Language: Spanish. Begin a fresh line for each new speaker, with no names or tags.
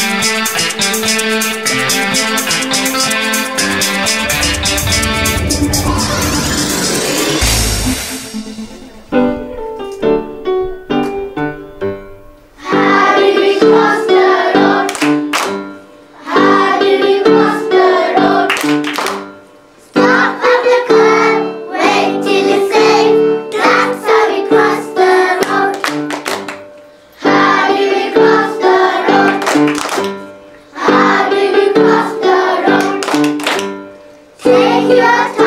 Thank
¡Gracias!